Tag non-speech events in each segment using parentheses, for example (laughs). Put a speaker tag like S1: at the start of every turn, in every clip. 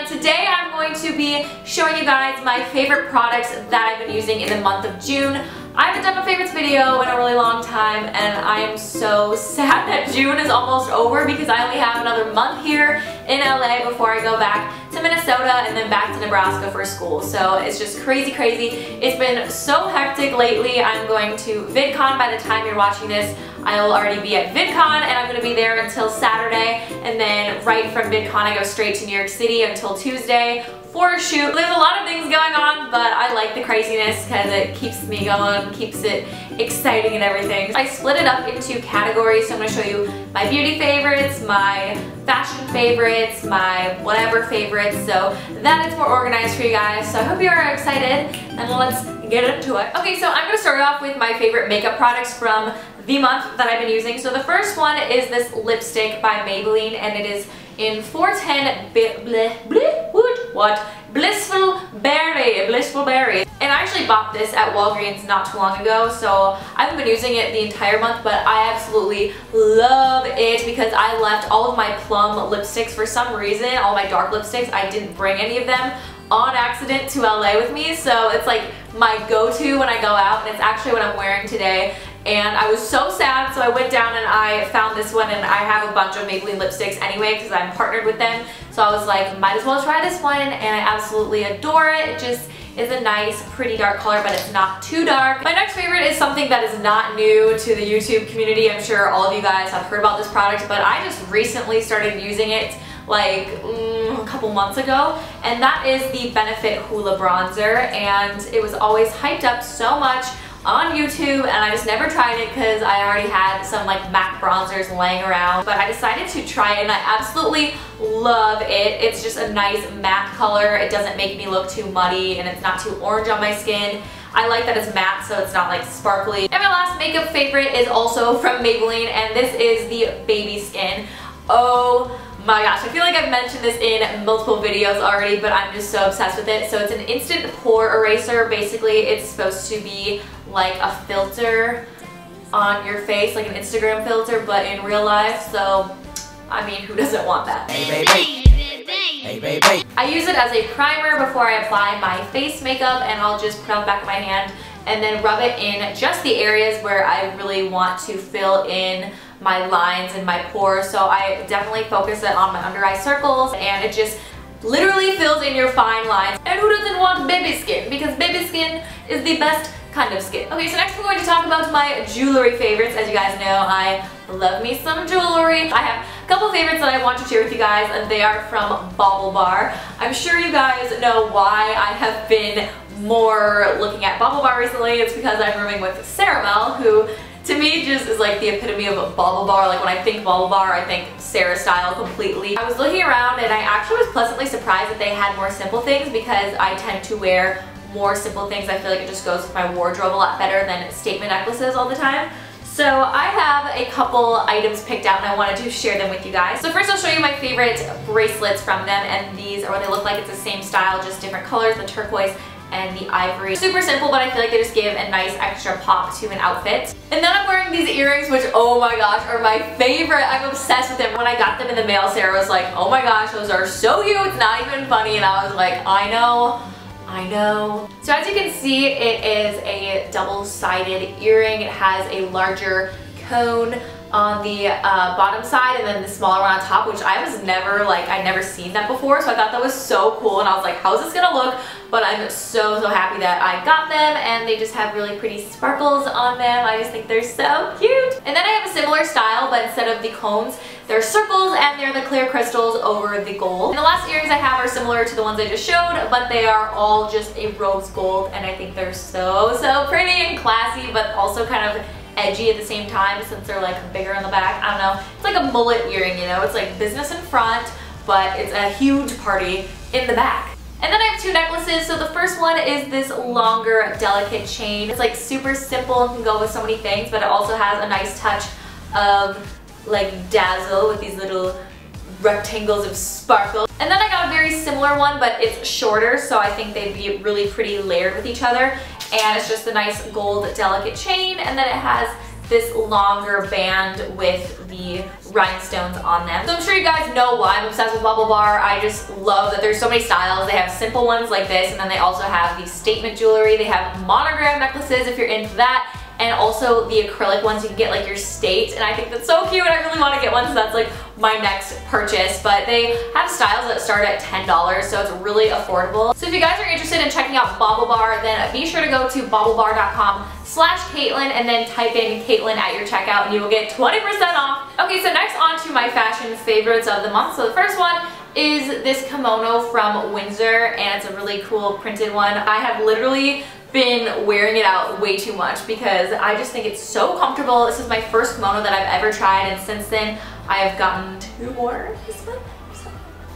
S1: and today I'm going to be showing you guys my favorite products that I've been using in the month of June. I haven't done a favorites video in a really long time and I am so (laughs) sad that June is almost over because I only have another month here in LA before I go back to Minnesota and then back to Nebraska for school. So it's just crazy, crazy. It's been so hectic lately. I'm going to VidCon by the time you're watching this. I will already be at VidCon and I'm going to be there until Saturday and then right from VidCon I go straight to New York City until Tuesday for a shoot. There's a lot of things going on, but I like the craziness because it keeps me going, keeps it exciting and everything. I split it up into categories, so I'm going to show you my beauty favorites, my fashion favorites, my whatever favorites, so that it's more organized for you guys. So I hope you are excited, and let's get into it. Okay, so I'm going to start off with my favorite makeup products from the month that I've been using. So the first one is this lipstick by Maybelline, and it is in 410 bleh, bleh, what, what? Blissful Berry, Blissful Berry. And I actually bought this at Walgreens not too long ago, so I haven't been using it the entire month, but I absolutely love it because I left all of my plum lipsticks for some reason, all my dark lipsticks, I didn't bring any of them on accident to LA with me, so it's like my go-to when I go out, and it's actually what I'm wearing today and I was so sad so I went down and I found this one and I have a bunch of Maybelline lipsticks anyway because I'm partnered with them. So I was like might as well try this one and I absolutely adore it. It just is a nice pretty dark color but it's not too dark. My next favorite is something that is not new to the YouTube community. I'm sure all of you guys have heard about this product but I just recently started using it like mm, a couple months ago and that is the Benefit Hoola Bronzer and it was always hyped up so much on YouTube and I just never tried it because I already had some like MAC bronzers laying around but I decided to try it and I absolutely love it. It's just a nice matte color. It doesn't make me look too muddy and it's not too orange on my skin. I like that it's matte so it's not like sparkly. And my last makeup favorite is also (laughs) from Maybelline and this is the Baby Skin. Oh my gosh, I feel like I've mentioned this in multiple videos already, but I'm just so obsessed with it. So it's an instant pore eraser. Basically, it's supposed to be like a filter on your face, like an Instagram filter, but in real life. So, I mean, who doesn't want that? Hey, baby. Hey, baby. I use it as a primer before I apply my face makeup, and I'll just put on the back of my hand and then rub it in just the areas where I really want to fill in my lines and my pores. So I definitely focus it on my under eye circles and it just literally fills in your fine lines. And who doesn't want baby skin? Because baby skin is the best kind of skin. Okay, so next we're going to talk about my jewelry favorites. As you guys know, I love me some jewelry. I have a couple favorites that I want to share with you guys, and they are from BaubleBar. I'm sure you guys know why I have been more looking at BaubleBar recently. It's because I'm rooming with Sarah Mel, who to me just is like the epitome of a BaubleBar. Like when I think BaubleBar, I think Sarah style completely. I was looking around and I actually was pleasantly surprised that they had more simple things because I tend to wear more simple things. I feel like it just goes with my wardrobe a lot better than statement necklaces all the time. So I have a couple items picked out and I wanted to share them with you guys. So first I'll show you my favorite bracelets from them and these are what they look like. It's the same style, just different colors, the turquoise and the ivory. Super simple, but I feel like they just give a nice extra pop to an outfit. And then I'm wearing these earrings, which, oh my gosh, are my favorite. I'm obsessed with them. When I got them in the mail, Sarah was like, oh my gosh, those are so cute. It's not even funny. And I was like, I know. I know. So as you can see, it is a double-sided earring. It has a larger cone on the uh, bottom side and then the smaller one on top, which I was never, like, I'd never seen that before, so I thought that was so cool, and I was like, how's this gonna look? But I'm so, so happy that I got them, and they just have really pretty sparkles on them. I just think they're so cute. And then I have a similar style, but instead of the cones, they're circles, and they're the clear crystals over the gold. And the last earrings I have are similar to the ones I just showed, but they are all just a rose gold, and I think they're so, so pretty and classy, but also kind of edgy at the same time since they're like bigger in the back. I don't know. It's like a mullet earring, you know? It's like business in front, but it's a huge party in the back. And then I have two necklaces. So the first one is this longer, delicate chain. It's like super simple and can go with so many things, but it also has a nice touch of like dazzle with these little rectangles of sparkle. And then I got a very similar one, but it's shorter, so I think they'd be really pretty layered with each other and it's just a nice gold delicate chain and then it has this longer band with the rhinestones on them. So I'm sure you guys know why I'm obsessed with BaubleBar. I just love that there's so many styles. They have simple ones like this and then they also have the statement jewelry. They have monogram necklaces if you're into that and also the acrylic ones you can get like your state and I think that's so cute and I really want to get one so that's like my next purchase but they have styles that start at $10 so it's really affordable. So if you guys are interested in checking out Bobble BaubleBar then be sure to go to baublebar.com slash Caitlin and then type in Caitlin at your checkout and you will get 20% off. Okay so next on to my fashion favorites of the month. So the first one is this kimono from Windsor and it's a really cool printed one. I have literally been wearing it out way too much because I just think it's so comfortable. This is my first kimono that I've ever tried and since then I have gotten two more.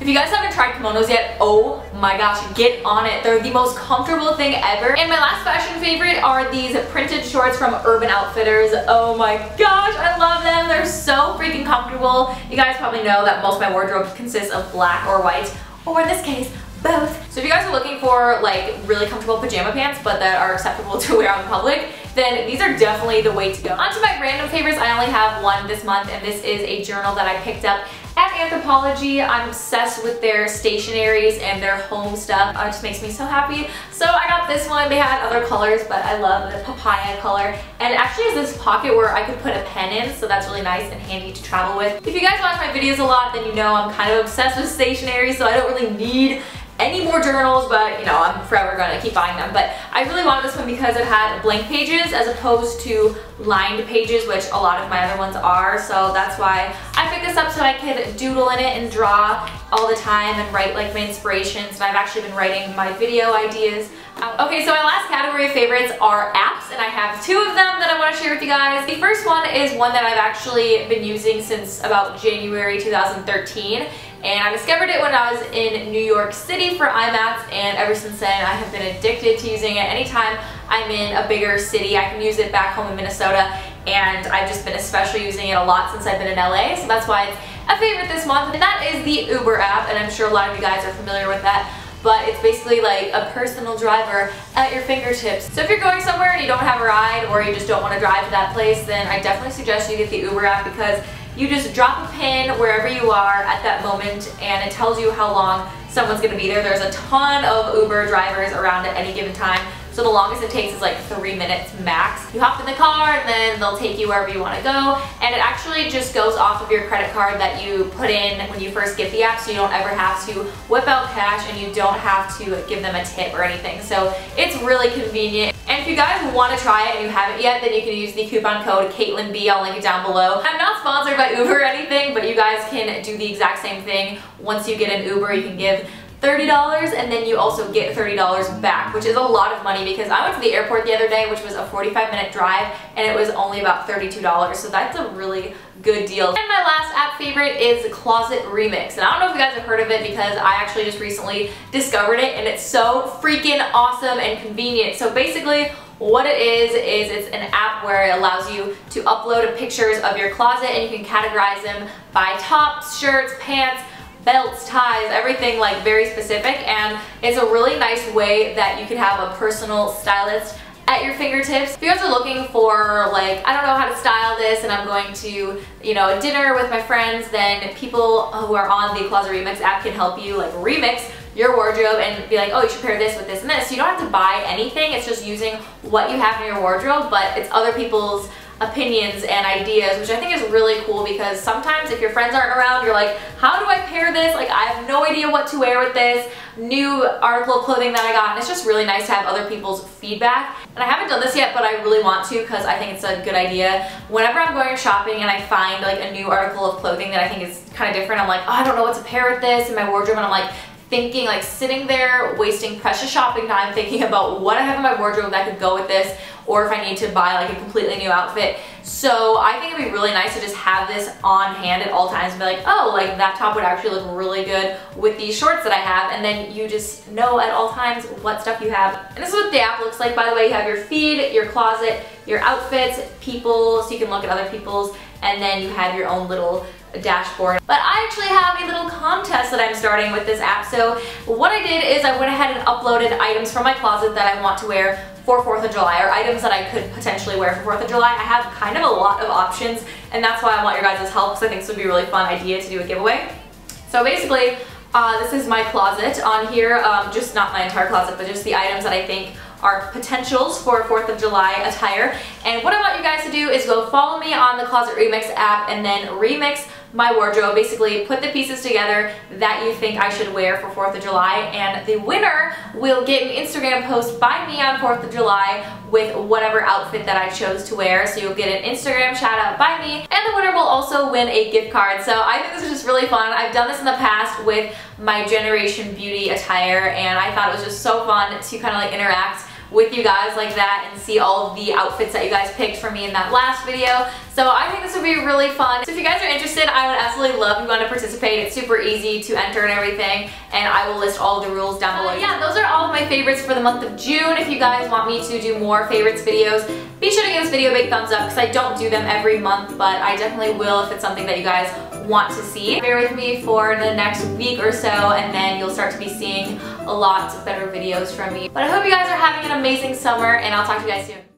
S1: If you guys haven't tried kimonos yet, oh my gosh, get on it. They're the most comfortable thing ever. And my last fashion favorite are these printed shorts from Urban Outfitters. Oh my gosh, I love them. They're so freaking comfortable. You guys probably know that most of my wardrobe consists of black or white, or in this case, both. So if you guys are looking for like really comfortable pajama pants but that are acceptable (laughs) to wear out in public, then these are definitely the way to go. On to my random favorites, I only have one this month and this is a journal that I picked up at Anthropologie. I'm obsessed with their stationaries and their home stuff. It just makes me so happy. So I got this one. They had other colors, but I love the papaya color. And it actually has this pocket where I could put a pen in, so that's really nice and handy to travel with. If you guys watch my videos a lot, then you know I'm kind of obsessed with stationery, so I don't really need any more journals, but you know, I'm forever gonna keep buying them. But I really wanted this one because it had blank pages as opposed to lined pages, which a lot of my other ones are. So that's why I picked this up so I could doodle in it and draw all the time and write like my inspirations. And I've actually been writing my video ideas. Okay, so my last category of favorites are apps, and I have two of them that I want to share with you guys. The first one is one that I've actually been using since about January 2013 and I discovered it when I was in New York City for IMATS and ever since then I have been addicted to using it. Anytime I'm in a bigger city I can use it back home in Minnesota and I've just been especially using it a lot since I've been in LA so that's why it's a favorite this month and that is the Uber app and I'm sure a lot of you guys are familiar with that but it's basically like a personal driver at your fingertips. So if you're going somewhere and you don't have a ride or you just don't want to drive to that place, then I definitely suggest you get the Uber app because you just drop a pin wherever you are at that moment and it tells you how long someone's going to be there. There's a ton of Uber drivers around at any given time. So the longest it takes is like three minutes max. You hop in the car and then they'll take you wherever you want to go. And it actually just goes off of your credit card that you put in when you first get the app so you don't ever have to whip out cash and you don't have to give them a tip or anything. So it's really convenient. And if you guys want to try it and you haven't yet, then you can use the coupon code CaitlinB. I'll link it down below. I'm not sponsored by Uber or anything, but you guys can do the exact same thing. Once you get an Uber, you can give $30 and then you also get $30 back, which is a lot of money because I went to the airport the other day, which was a 45 minute drive, and it was only about $32. So that's a really good deal. And my last app favorite is Closet Remix. And I don't know if you guys have heard of it because I actually just recently discovered it and it's so freaking awesome and convenient. So basically, what it is, is it's an app where it allows you to upload pictures of your closet and you can categorize them by tops, shirts, pants, belts, ties, everything like very specific and it's a really nice way that you can have a personal stylist at your fingertips. If you guys are looking for like, I don't know how to style this and I'm going to, you know, a dinner with my friends, then people who are on the Closet Remix app can help you like remix your wardrobe and be like, oh, you should pair this with this and this. You don't have to buy anything. It's just using what you have in your wardrobe, but it's other people's opinions and ideas, which I think is really cool because sometimes if your friends aren't around, you're like, how do I pair this? Like, I have no idea what to wear with this new article of clothing that I got, and it's just really nice to have other people's feedback. And I haven't done this yet, but I really want to because I think it's a good idea. Whenever I'm going shopping and I find like a new article of clothing that I think is kind of different, I'm like, oh, I don't know what to pair with this in my wardrobe, and I'm like, thinking, like sitting there wasting precious shopping time thinking about what I have in my wardrobe that could go with this or if I need to buy like a completely new outfit. So I think it'd be really nice to just have this on hand at all times and be like, oh, like that top would actually look really good with these shorts that I have. And then you just know at all times what stuff you have. And this is what the app looks like, by the way. You have your feed, your closet, your outfits, people, so you can look at other people's, and then you have your own little dashboard. But I actually have a little contest that I'm starting with this app. So what I did is I went ahead and uploaded items from my closet that I want to wear for 4th of July or items that I could potentially wear for 4th of July. I have kind of a lot of options and that's why I want your guys' help because I think this would be a really fun idea to do a giveaway. So basically, uh, this is my closet. On here, um, just not my entire closet, but just the items that I think are potentials for 4th of July attire. And what I want you guys to do is go follow me on the Closet Remix app and then remix my wardrobe. Basically, put the pieces together that you think I should wear for 4th of July. And the winner will get an Instagram post by me on 4th of July with whatever outfit that I chose to wear. So you'll get an Instagram shout out by me. And the winner will also win a gift card. So I think this is just really fun. I've done this in the past with my Generation Beauty attire and I thought it was just so fun to kind of like interact with you guys like that and see all the outfits that you guys picked for me in that last video. So I think this would be really fun. So if you guys are interested, I would absolutely love you want to participate. It's super easy to enter and everything, and I will list all the rules down below. Yeah, those are all of my favorites for the month of June. If you guys want me to do more favorites videos, be sure to give this video a big thumbs up because I don't do them every month, but I definitely will if it's something that you guys want to see. Bear with me for the next week or so and then you'll start to be seeing a lot of better videos from me. But I hope you guys are having an amazing summer and I'll talk to you guys soon.